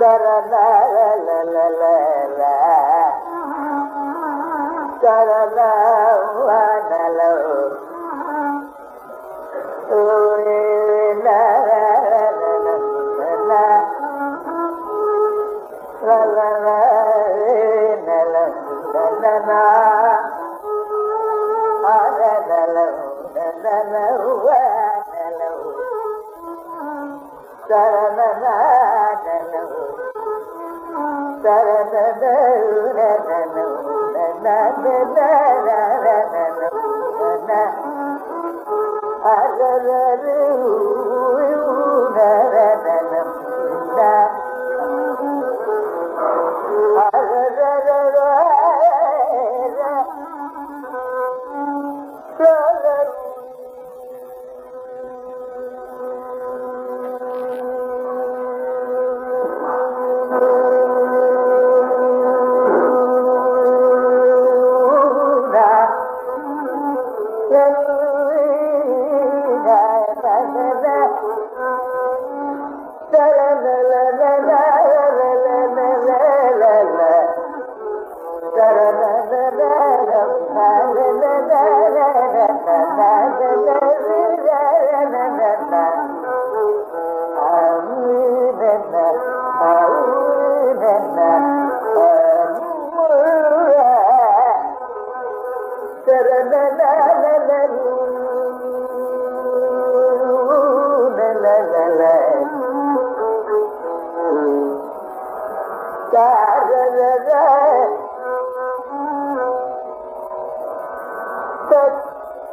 தர நல తరణనాదనవు తరణనరణను నరణను అరరు నరణం నా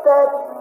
said,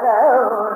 Oh,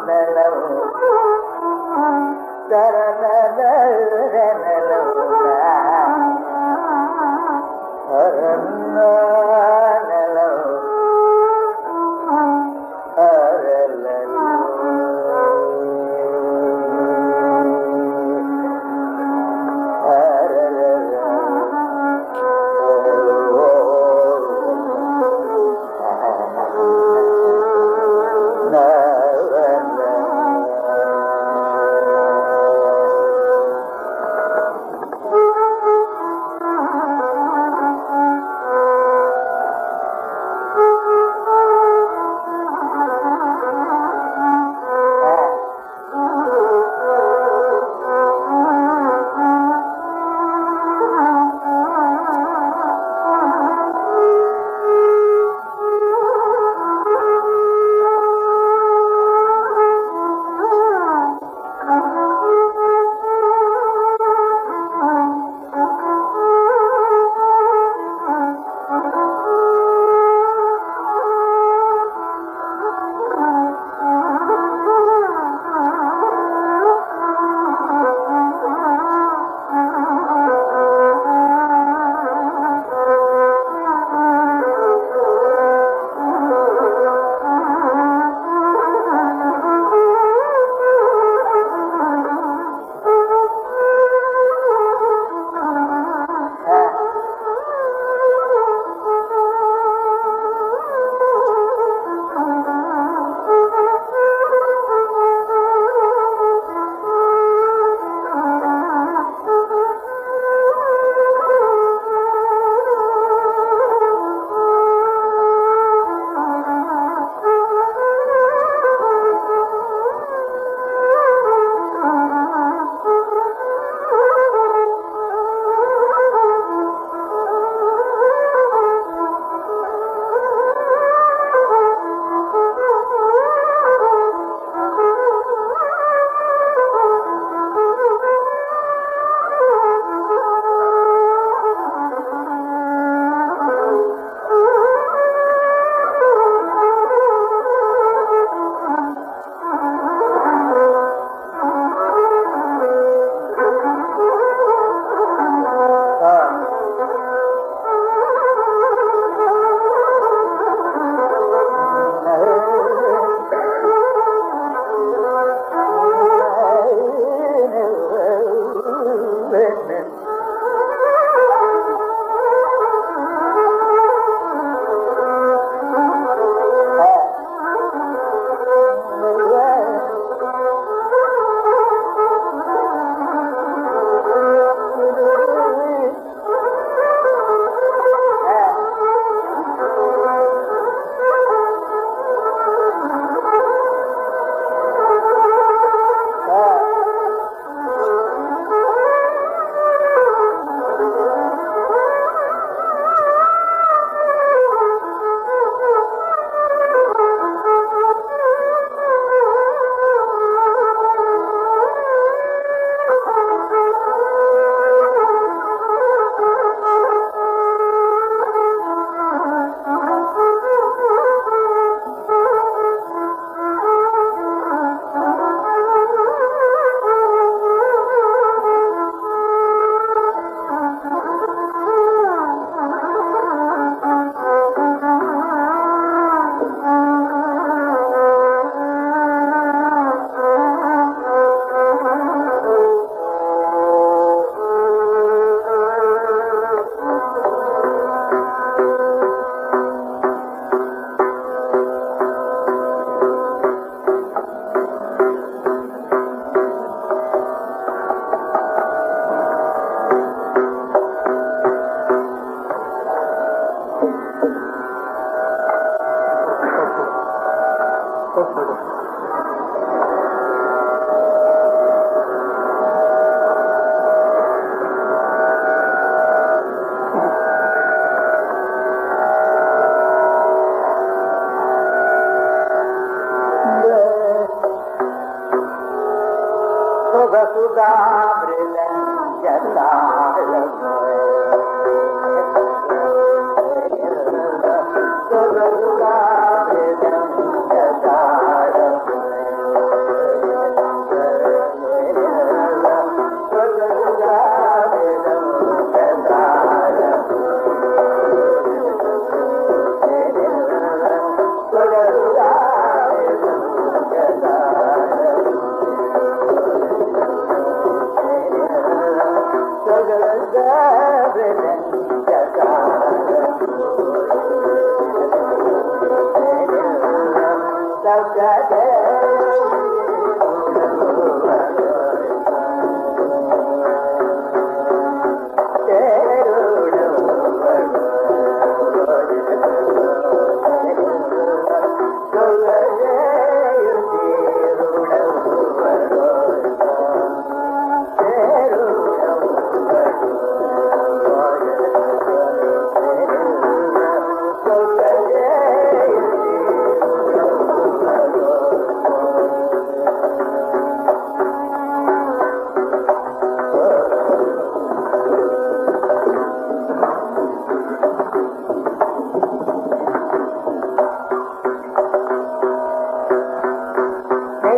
सा मिल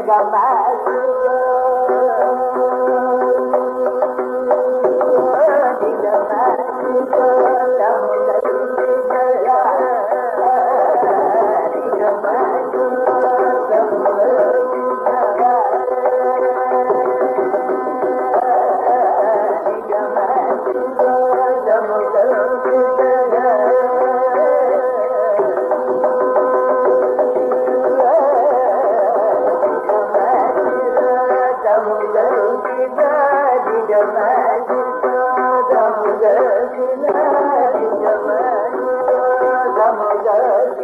Baba. جمال